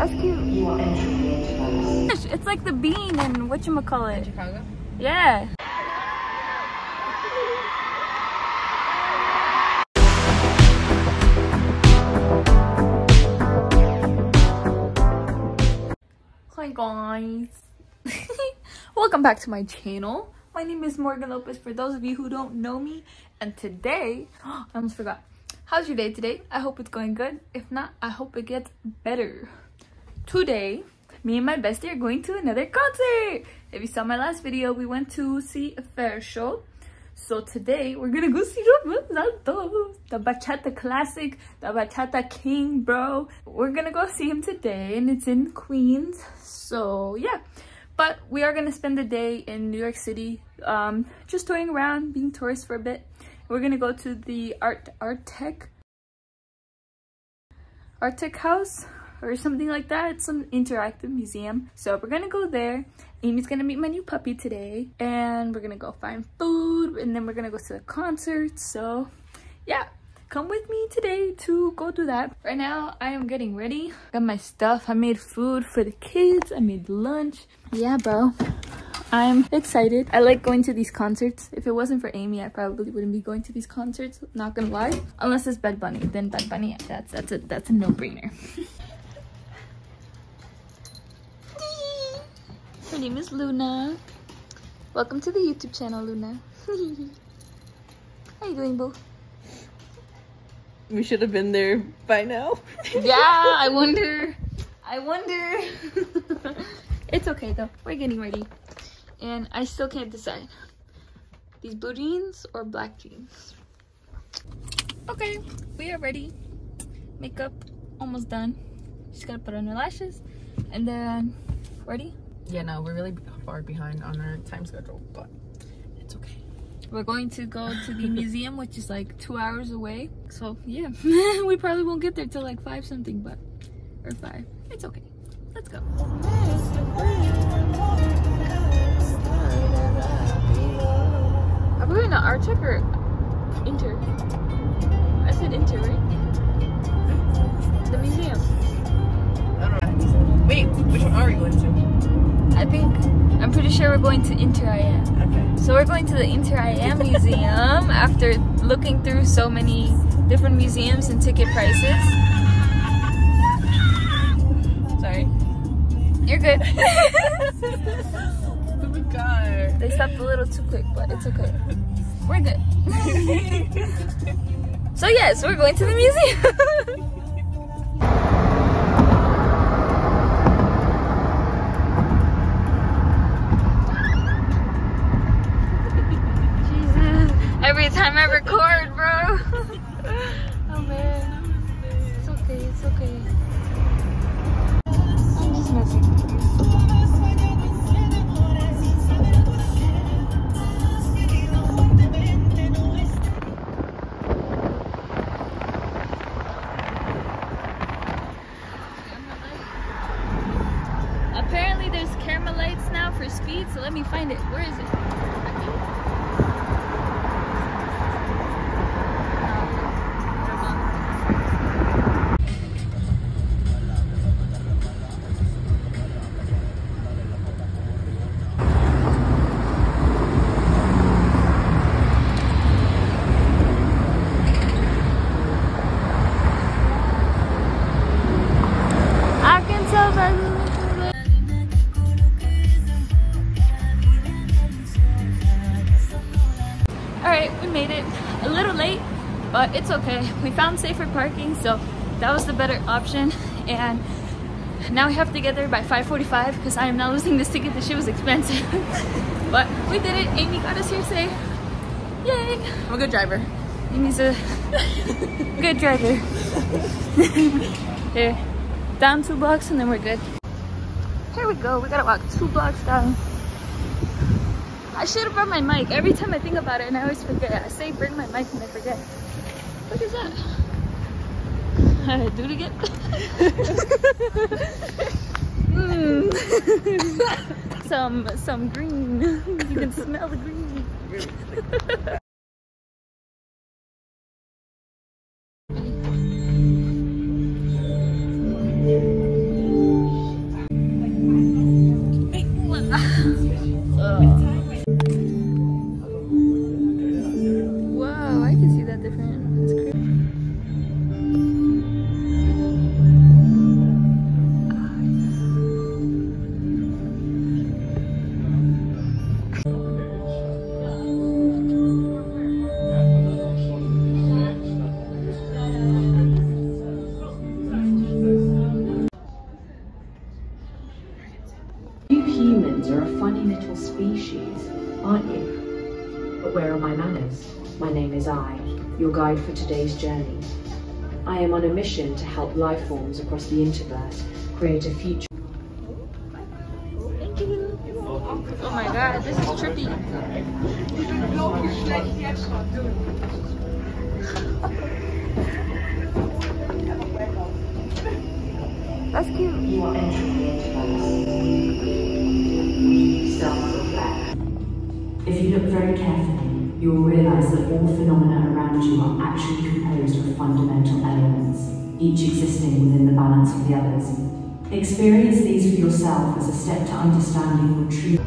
That's cute. You are entering into It's like the bean and whatchamacallit. Chicago? Yeah. Hi guys. Welcome back to my channel. My name is Morgan Lopez for those of you who don't know me. And today, I almost forgot. How's your day today? I hope it's going good. If not, I hope it gets better. Today, me and my bestie are going to another concert. If you saw my last video, we went to see a fair show. So today, we're gonna go see Romeo the bachata classic, the bachata king, bro. We're gonna go see him today, and it's in Queens. So yeah, but we are gonna spend the day in New York City, um, just touring around, being tourists for a bit. We're gonna go to the Art Art Tech Art Tech House or something like that. Some interactive museum. So we're gonna go there. Amy's gonna meet my new puppy today and we're gonna go find food and then we're gonna go to the concert. So yeah, come with me today to go do that. Right now, I am getting ready. Got my stuff. I made food for the kids. I made lunch. Yeah, bro. I'm excited. I like going to these concerts. If it wasn't for Amy, I probably wouldn't be going to these concerts. Not gonna lie. Unless it's Bad Bunny. Then Bad Bunny, that's that's a that's a no-brainer. Her name is Luna. Welcome to the YouTube channel, Luna. How you doing, boo? We should have been there by now. Yeah, I wonder. I wonder. it's okay though. We're getting ready. And I still can't decide. These blue jeans or black jeans. Okay, we are ready. Makeup almost done. Just gotta put on her lashes. And then, ready? Yeah, no, we're really far behind on our time schedule, but it's okay. We're going to go to the museum, which is like two hours away. So yeah, we probably won't get there till like five something, but or five. It's okay. Let's go. Are we going to art check or inter? I said inter, right? The museum. I don't know. Wait, which one are we going to? I think I'm pretty sure we're going to Inter I am. Okay. So we're going to the Inter I am Museum after looking through so many different museums and ticket prices. Sorry. You're good. Stupid car. they stopped a little too quick, but it's okay. We're good. so yes, we're going to the museum. Speed, so let me find it. Where is it? Alright, we made it. A little late, but it's okay. We found safer parking, so that was the better option. And now we have to get there by 5.45 because I am not losing this ticket. The shit was expensive. but we did it. Amy got us here safe. Yay! I'm a good driver. Amy's a good driver. Here, down two blocks and then we're good. Here we go. We gotta walk two blocks down. I should have brought my mic. Every time I think about it and I always forget. I say bring my mic and I forget. What is that? Do it again. mm. some some green. you can smell the green. gentle species, aren't you? But where are my manners? My name is I, your guide for today's journey. I am on a mission to help life forms across the interverse create a future. Oh my god, this is trippy. That's cute. If you look very carefully, you will realize that all phenomena around you are actually composed of fundamental elements, each existing within the balance of the others. Experience these for yourself as a step to understanding your true.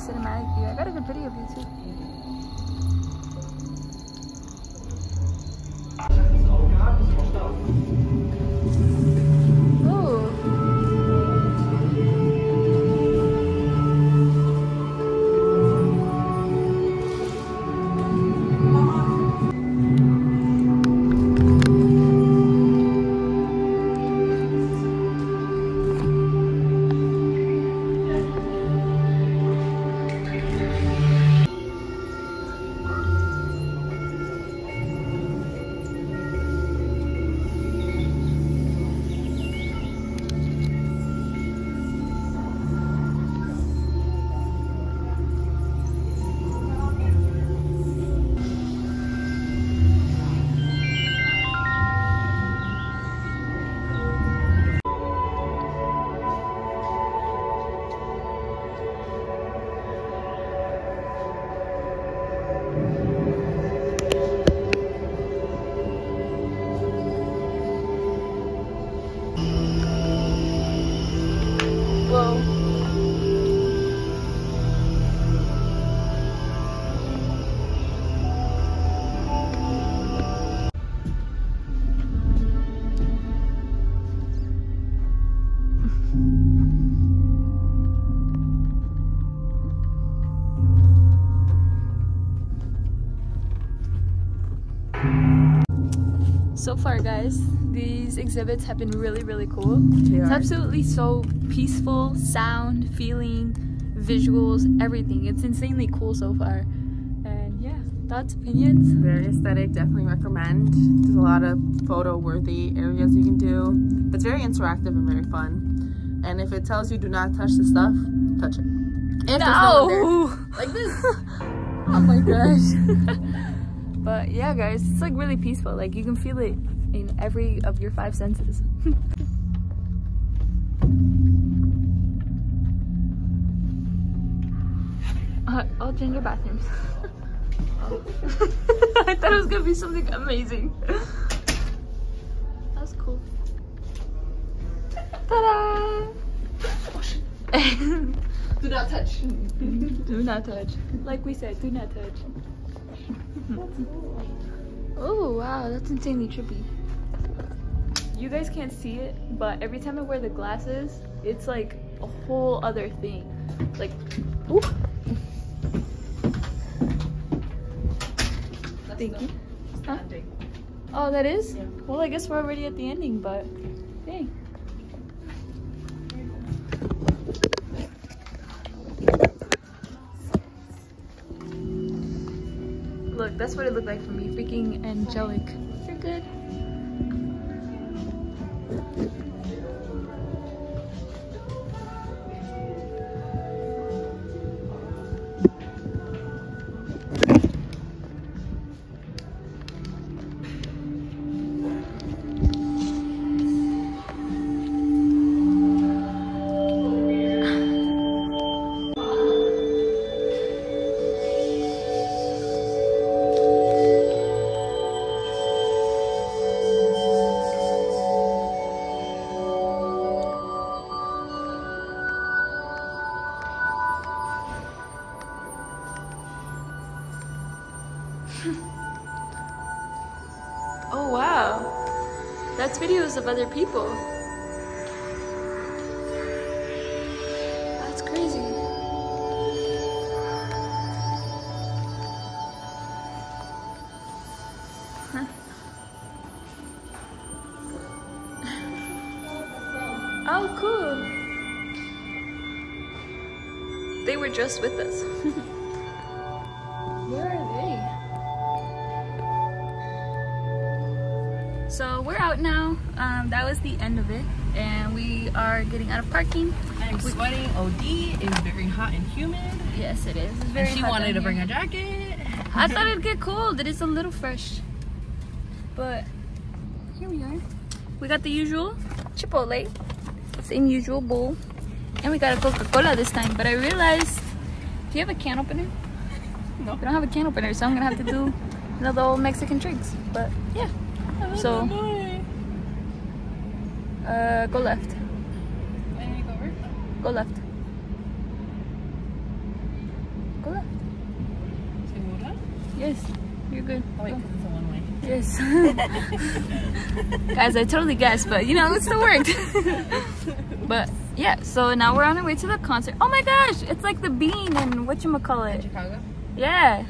Cinematic view. I got a good video of you too. So far, guys, these exhibits have been really, really cool. They It's are. absolutely so peaceful, sound, feeling, visuals, everything. It's insanely cool so far. And yeah, thoughts, opinions? Very aesthetic, definitely recommend. There's a lot of photo worthy areas you can do. It's very interactive and very fun. And if it tells you do not touch the stuff, touch it. If no. No! Like this. oh my gosh. but yeah, guys, it's like really peaceful. Like you can feel it in every of your five senses. uh, all gender bathrooms. Oh. I thought it was gonna be something amazing. That was cool. Ta-da! Do not touch. do not touch. Like we said, do not touch. Oh wow, that's insanely trippy. You guys can't see it, but every time I wear the glasses, it's like a whole other thing. Like, oop. Thank you. Huh? Oh, that is? Well, I guess we're already at the ending, but dang. That's what it looked like for me. Freaking angelic. You're good. Oh wow. That's videos of other people. That's crazy. Huh. oh, cool. They were just with us. end of it, and we are getting out of parking. I'm sweating. OD is very hot and humid. Yes, it is. It's very and she wanted to bring a jacket. I thought it'd get cold. It is a little fresh, but here we are. We got the usual Chipotle, same usual bowl, and we got a Coca-Cola this time. But I realized, do you have a can opener? No. We don't have a can opener, so I'm gonna have to do another old Mexican drinks. But yeah, So- uh, go left. Go left. Go left. Yes, you're good. Oh wait, Go. 'cause it's a one way. Yes. Guys, I totally guessed, but you know, it still worked. but yeah, so now we're on our way to the concert. Oh my gosh, it's like the bean and whatchamacallit. In Chicago. Yeah.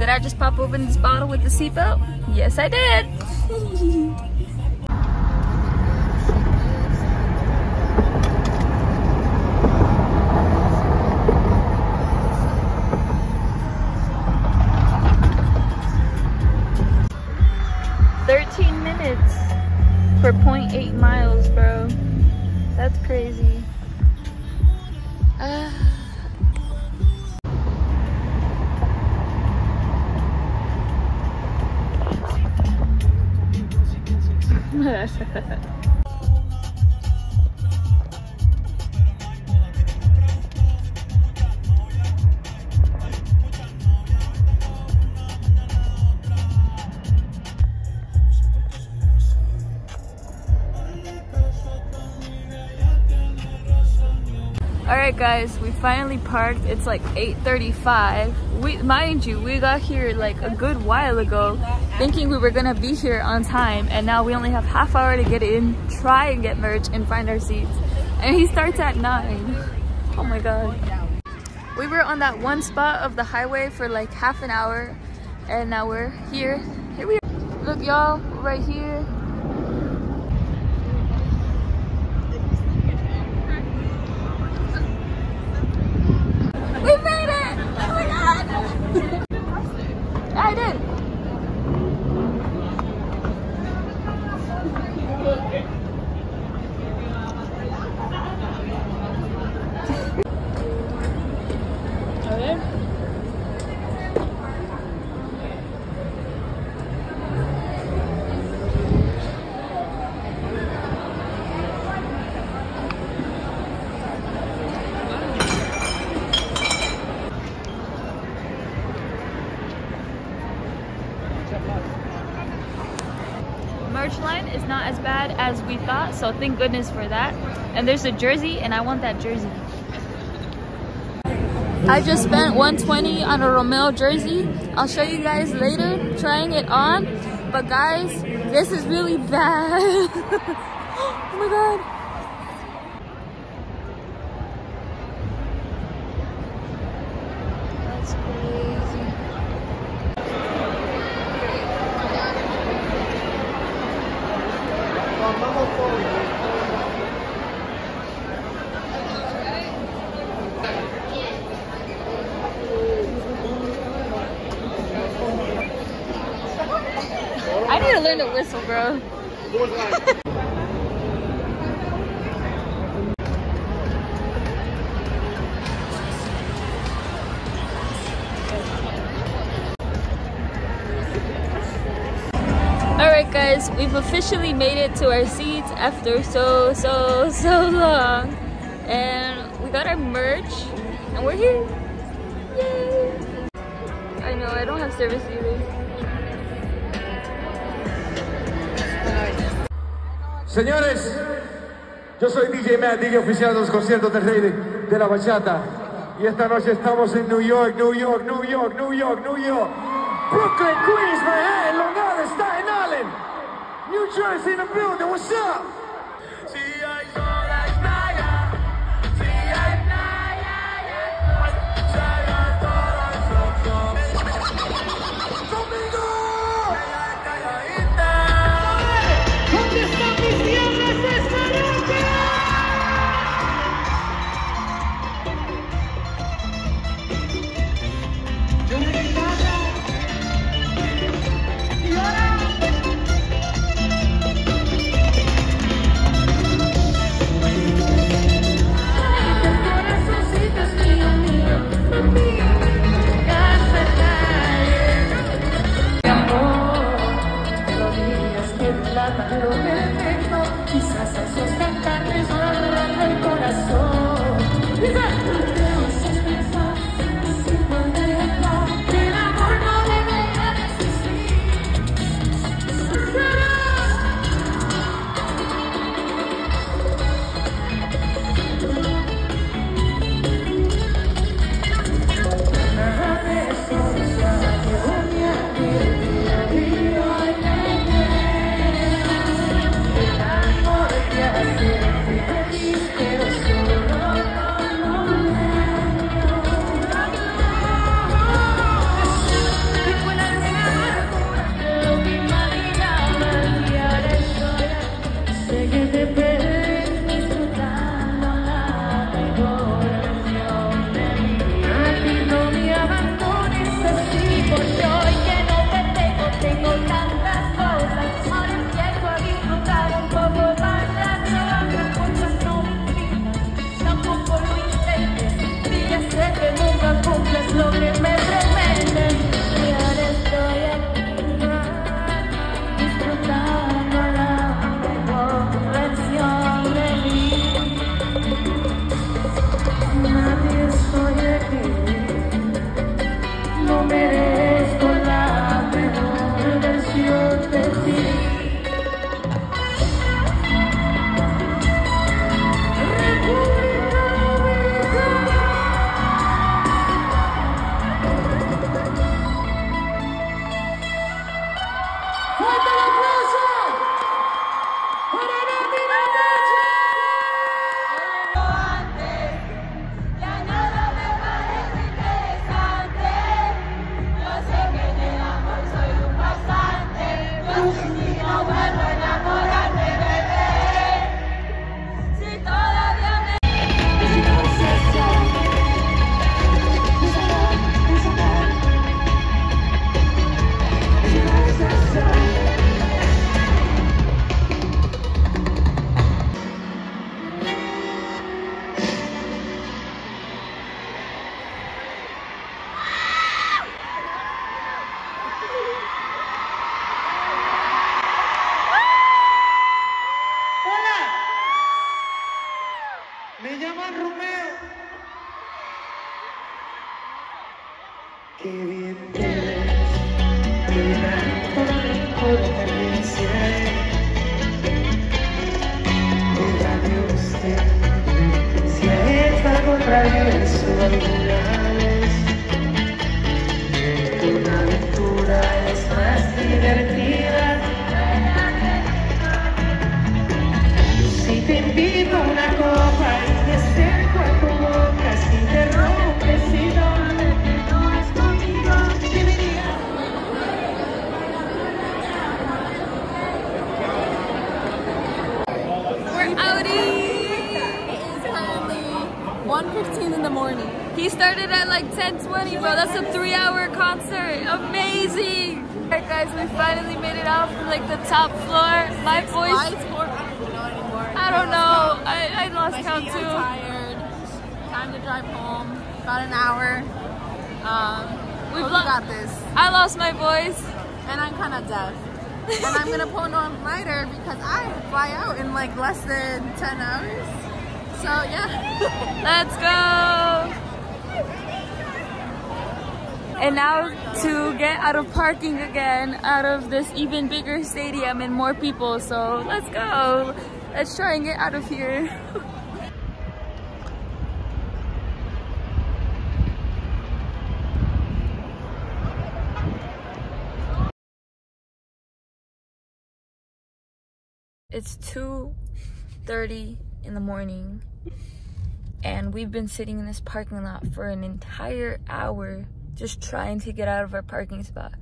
Did I just pop open this bottle with the seatbelt? Yes, I did. Thirteen minutes for 0.8 Alright guys, finally parked. It's like 8.35. We mind you, we got here like a good while ago thinking we were gonna be here on time and now we only have half hour to get in, try and get merch and find our seats. And he starts at 9. Oh my god. We were on that one spot of the highway for like half an hour and now we're here. Here we are. Look y'all, right here. We made it! Oh my god! I did. merch line is not as bad as we thought, so thank goodness for that. And there's a jersey, and I want that jersey. I just spent 120 on a Romeo jersey. I'll show you guys later trying it on. But guys, this is really bad. oh my god. Learn to whistle, bro. Alright guys, we've officially made it to our seats after so, so, so long. And we got our merch and we're here. Yay! I know, I don't have service either. Señores, yo soy DJ Matt, DJ oficial de los conciertos del Rey de, la Bachata. Y esta noche estamos en New York, New York, New York, New York, New York. Brooklyn, Queens, Manhattan, Long Island, Staten Island. New Jersey in the building, what's up? 10:20, bro. That's a three-hour concert. Amazing! Alright, guys, we finally made it out from like the top floor. My voice, or I don't know anymore. I don't know. I, I lost My count too. tired. Time to drive home. About an hour. Um, We've we got this. I lost my voice. And I'm kind of deaf. and I'm gonna put on lighter because I fly out in like less than 10 hours. So yeah. Let's go! And now to get out of parking again, out of this even bigger stadium and more people. So let's go. Let's try and get out of here. It's 2.30 in the morning and we've been sitting in this parking lot for an entire hour just trying to get out of our parking spot.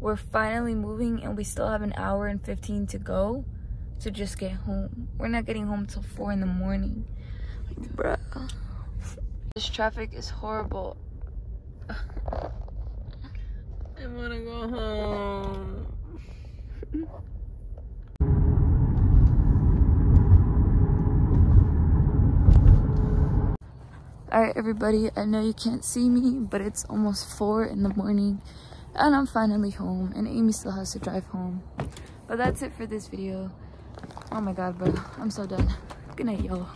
We're finally moving and we still have an hour and 15 to go to just get home. We're not getting home till 4 in the morning. Bruh. This traffic is horrible. I wanna go home. Alright, everybody, I know you can't see me, but it's almost 4 in the morning and I'm finally home and Amy still has to drive home. But that's it for this video. Oh my god, bro. I'm so done. Good night, y'all.